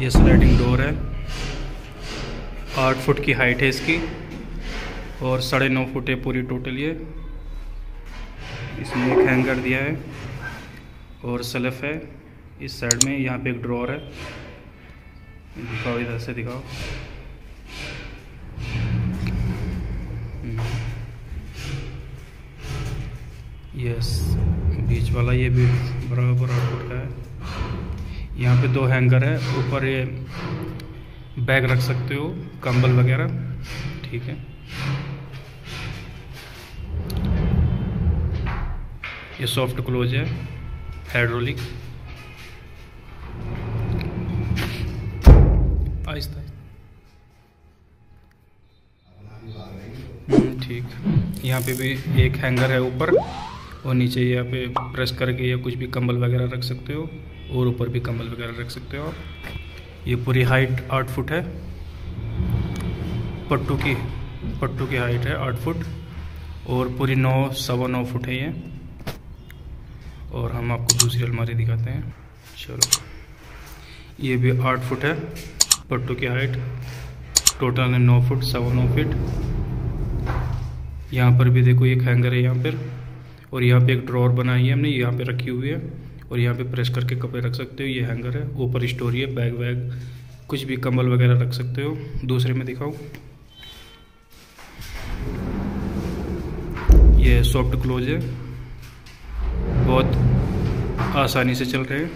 ये sliding door है। आठ फुट की हाइट है इसकी और साढ़े नौ फुट है पूरी टोटल ये। इसमें एक हैंगर दिया है और सलफ है। इस साइड में यहाँ पे एक ड्रॉर है। दिखाओ, इधर से दिखाओ। यस बीच वाला ये भी बराबर आउटपुट का है। यहाँ पे दो हैंगर है ऊपर ये बैग रख सकते हो कंबल वगैरह ठीक है। ये सॉफ्ट क्लोज है हाइड्रोलिक। आहिस्ता हम्म, ठीक। यहाँ पे भी एक हैंगर है ऊपर और नीचे यहाँ पे प्रेस करके या कुछ भी कंबल वगैरह रख सकते हो। और ऊपर भी कंबल वगैरह रख सकते हो आप। ये पूरी हाइट आठ फुट है। पट्टू की पट्टू की हाइट है आठ फुट। और पूरी नौ, सवा नौ फुट है ये। और हम आपको दूसरी अलमारी दिखाते हैं। चलो। ये भी आठ फुट है, पट्टू की हाइट टोटल है नौ फुट, सवा नौ फीट। यहाँ पर भी देखो, एक हैंगर है यहाँ पर। और यहाँ पे एक ड्रॉर बनाई है हमने, यहाँ पे रखी हुई है। और यहाँ पे प्रेस करके कपड़े रख सकते हो, ये हैंगर है। ऊपर स्टोरी है बैग वैग, कुछ भी कंबल वगैरह रख सकते हो। दूसरे में दिखाओ ये सॉफ्ट क्लोज है। बहुत आसानी से चल रहे हैं।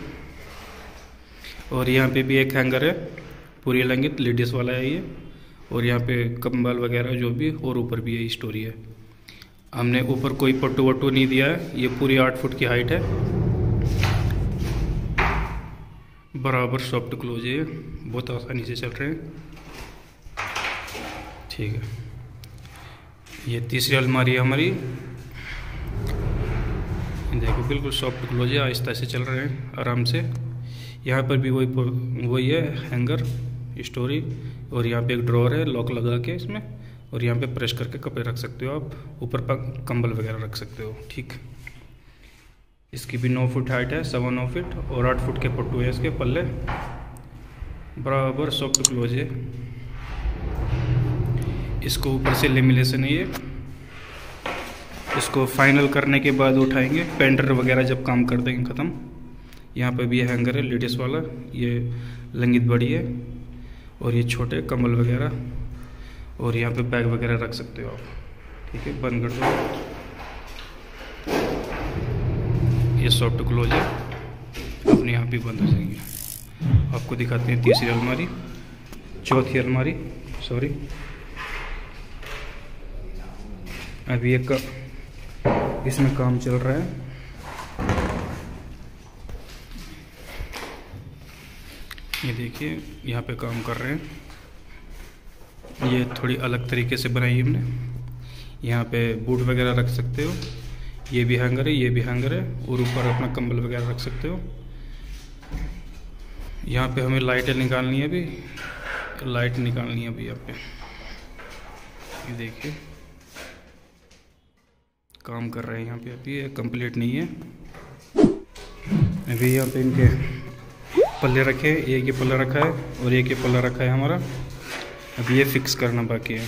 और यहाँ पे भी एक हैंगर है, पूरी लंगित लेडीज़ वाला है ये। और यहाँ पे कंबल वगैरह जो भी, और ऊपर भी ये स्टोरी है। हमने ऊपर कोई पट्टू वट्टू नहीं दिया है। ये पूरी आठ फुट की हाइट है। बराबर सॉफ्ट क्लोज है। बहुत आसानी से चल रहे हैं। ठीक है। ये तीसरी अलमारी है हमारी। देखो, बिल्कुल सॉफ्ट क्लोज है, आहिस्ता से चल रहे हैं, आराम से। यहाँ पर भी वही वही है हैंगर स्टोरी और यहाँ पे एक ड्रॉर है लॉक लगा के इसमें। और यहाँ पे प्रेस करके कपड़े रख सकते हो आप। ऊपर पर कंबल वगैरह रख सकते हो। ठीक। इसकी भी नौ फुट हाइट है, सवा नौ फीट और आठ फुट के पट्टू है इसके पल्ले। बराबर सॉफ्ट क्लोज है। इसको ऊपर से लेमिनेशन है। ये इसको फाइनल करने के बाद उठाएँगे। पेंटर वगैरह जब काम कर देंगे ख़त्म। यहाँ पे भी हैंगर है लेडीज़ वाला। ये लंगित बड़ी है और ये छोटे कमल वगैरह। और यहाँ पे बैग वगैरह रख सकते हो आप। ठीक है, बंद कर दो। ये सॉफ्ट क्लोज है अपने आप ही बंद हो जाएँगे। आपको दिखाते हैं तीसरी अलमारी, चौथी अलमारी सॉरी अभी एक इसमें काम चल रहा है। ये देखिए, यहाँ पे काम कर रहे हैं। ये थोड़ी अलग तरीके से बनाई हमने। यहाँ पे बूट वगैरह रख सकते हो। ये भी हैंगर है ये भी हैंगर है और ऊपर अपना कंबल वगैरह रख सकते हो। यहाँ पे हमें लाइटें निकालनी है अभी। लाइट निकालनी है अभी यहाँ पे। ये देखिए। काम कर रहे हैं यहाँ पे अभी, ये कंप्लीट नहीं है। अभी यहाँ पे इनके पल्ले रखे, एक ये पल्ला रखा है और एक ये पल्ला रखा है हमारा। अभी ये फिक्स करना बाकी है।